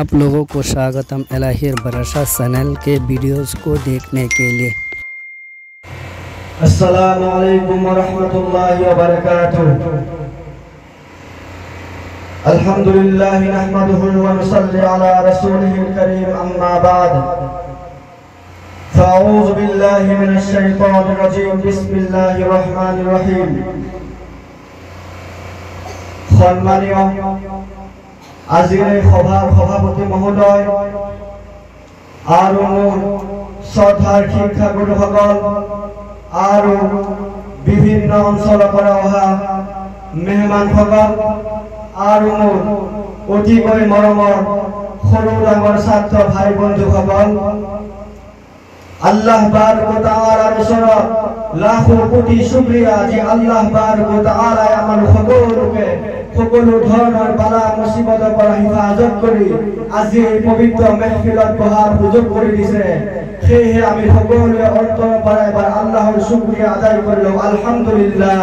آپ لوگوں کو شاگتم الہیر برشا سنل کے ویڈیوز کو دیکھنے کے لیے السلام علیکم ورحمت اللہ وبرکاتہ۔ الحمدللہ نحمده ونصلي على رسوله الكريم اما بعد۔ فاعوذ باللہ من الشیطان الرجیم، بسم اللہ الرحمن الرحیم۔ خلمنیو আজিৰ সভাৰ সভাপতি মহোদয় আৰু মোৰ শ্ৰদ্ধাৰ শিক্ষাগুৰুসকল আৰু বিভিন্ন অঞ্চলৰ পৰা অহা মেহমানসকল আৰু মোৰ অতিকৈ মৰমৰ সৰু ডাঙৰ ছাত্ৰ ভাই বন্ধুসকল আল্লাহ তাআলাৰ ওচৰত লাখো কোটি শুকৰিয়া যে আল্লাহ তাআলাই আমাৰ সকলোকে সকলো ধৰণৰ বালা মুসিবতৰ পৰা হিফাজত কৰি আজি এই পবিত্ৰ মেহফিলত বহাৰ সুযোগ কৰি দিছে। সেয়েহে আমি সকলোৱে অন্তৰৰ পৰা এবাৰ আল্লাহৰ শুকৰিয়া আদায় কৰিলো। আলহামদুলিল্লাহ।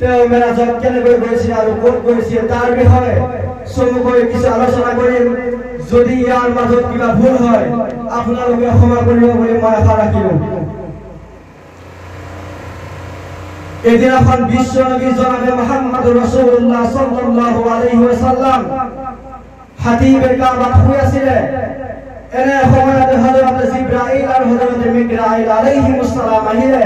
তেওঁ মেৰাজত কেনেকৈ গৈছিল আৰু ক'ত গৈছিল তাৰ বিষয়ে চমুকৈ কিছু আলোচনা কৰিম। যদি ইয়াৰ মাজত কিবা ভুল হয় আপোনালোকে ক্ষমা কৰিব বুলি মই আশা ৰাখিলো। এদিনাখন বিশ্ব নবী জনাবে মোহাম্মদ ৰসুল্লাহ সাল্লাল্লাহু আলাইহি ওয়াসাল্লাম হাতিবে কাবাত শুই আছিলে। এনে সময়তে হযৰত জিব্ৰাইল আৰ হযৰত মিকৰাইল আলাইহিস সালাম আহিলে।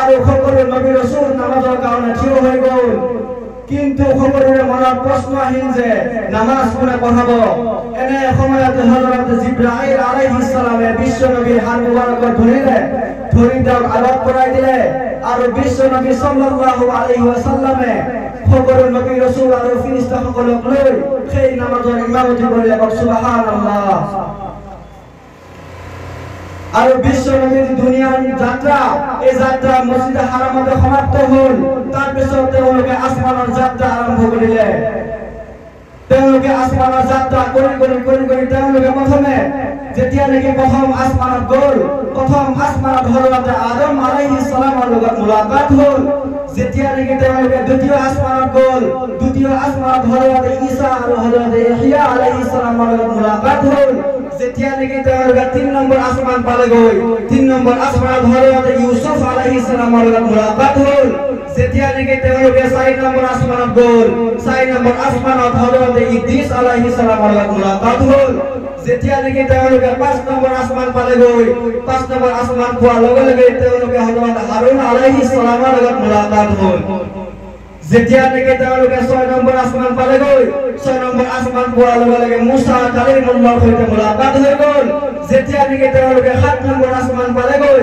আৰু সকলো নবী ৰাসূল নামাজৰ কাৰণে থিয় হৈ গ'ল। কিন্তু সকলোৰে মনত প্ৰশ্ন আহিল যে নামাজ কোনে পঢ়াব এনে সময়তে হযৰত জিব্ৰাইল আলাইহিস সালামে বিশ্ব নবীৰ হাত মুবাৰকত ধৰিলে ধৰি তেওঁক আগত কৰাই দিলে আৰু বিশ্ব নবী সাল্লাল্লাহু আলাইহি ওয়াসাল্লামে সকলো নবী ৰাসূল আৰু ফেৰেশতাসকলক লৈ সেই নামাজৰ ইমামতি কৰিলে সুবহানাল্লাহ। আৰু বিশ্ব নবীৰ যাত্ৰা এই যাত্ৰা মছজিদ হাৰামতে সমাপ্ত হ'ল। তাৰপিছত তেওঁলোকে আসমানৰ যাত্ৰা আৰম্ভ কৰিলে। তেওঁলোকে আসমানৰ যাত্ৰা কৰি কৰি কৰি কৰি তেওঁলোকে প্ৰথমে যেতিয়া নেকি প্ৰথম আসমানত গ'ল প্ৰথম আসমানত হযৰত আদম আলাইহিস সালামৰ লগত মুলাকাত হ'ল। যেতিয়া নেকি তেওঁলোকে দ্বিতীয় আসমানত গ'ল দ্বিতীয় আসমানত হযরত ঈসা আৰু হযৰত ইহয়া আলাইহিস সালামৰ লগত মুলাকাত হ'ল। যেতিয়া তেওঁলোকে তিন নম্বৰ আসমান পালেগৈ তিন নম্বৰ আসমানত হযৰত ইউসুফ আলাইহিস সালামৰ লগত মুলাকাত হ'ল। যেতিয়া নেকি তেওঁলোকে চাৰি নম্বৰ আসমানত গ'ল চাৰি নম্বৰ আসমানত হযৰত ইদ্ৰিস আলাইহিস সালামৰ লগত মুলাকাত হ'ল। যেতিয়া নেকি তেওঁলোকে পাঁচ নম্বৰ আসমান পালেগৈ পাঁচ নম্বৰ আসমান পোৱাৰ লগে লগে তেওঁলোকে হযৰত হাৰুন আলাইহিস সালামৰ লগত মুলাকাত হ'ল। যেতিয়া নেকি তেওঁলোকে ছয় নম্বৰ আসমান পালেগৈ ছয় নম্বৰ আসমান পোৱাৰ লগে লগে মুছা কালিমুল্লাহৰ সৈতে মুলাকাত হৈ গ'ল যেতিয়া নেকি তেওঁলোকে সাত নম্বৰ আসমান পালেগৈ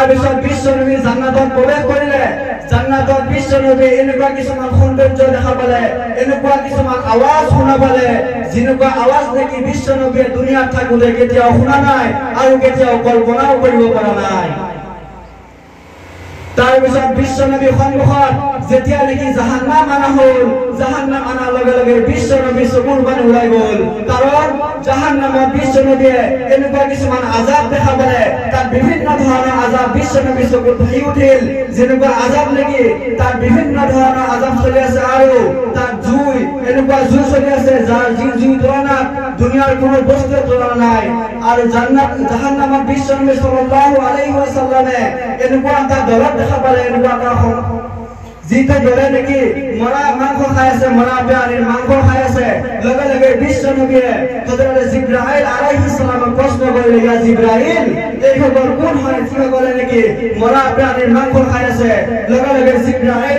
তাৰপিছত বিশ্ব নবী জান্নাতত প্ৰৱেশ কৰিলে জান্নাতত বিশ্ব নবী এনেকুৱা কিছুমান সৌন্দৰ্য দেখা পালে এনেকুৱা কিছুমান আৱাজ শুনা পালে যেনেকুৱা আৱাজ নেকি বিশ্ব নবীয়ে দুনিয়াত থাকোঁতে কেতিয়াও শুনা নাই আৰু কেতিয়াও কল্পনাও কৰিব পৰা নাই। তাৰপিছত বিশ্ব নবীৰ সন্মুখত যেতিয়া নেকি জাহান্নাম আনা হ'ল জাহান্নাম আনাৰ লগে লগে বিশ্ব নবী চকুৰ পানী ওলাই গ'ল। কাৰণ জাহান্নামত বিশ্ব নবীয়ে এনেকুৱা কিছুমান আজাব দেখা পালে তাত বিভিন্ন ধৰণৰ আজাব বিশ্ব নবী চকুত ভাহি উঠিল। যেনেকুৱা আজাব নেকি তাত বিভিন্ন ধৰণৰ আজাব চলি আছে আৰু তাত জুই এনেকুৱা জুই চলি আছে যাৰ যি জুই তুলনাত দুনিয়াৰ কোনো বস্তুৰ তুলনা নাই আৰু জান্নাত জাহান্নামত বিশ্ব নবী সাল্লাল্লাহু আলাইহি ওয়াসাল্লামে এনেকুৱা এটা দলত দেখা পালে এনেকুৱা এটা যিটো দলে নেকি মৰা মাংস খাই আছে মৰা প্ৰাণীৰ মাংস খাই আছে লগে লগে বিশ্ব নবীয়ে হযরত জিব্রাইল আলাইহিস সালামক প্ৰশ্ন কৰিলে ইয়া জিব্রাইল এইসকল কোন হয় যিসকলে নেকি মৰা প্ৰাণীৰ মাংস খাই আছে লগে লগে জিব্রাইল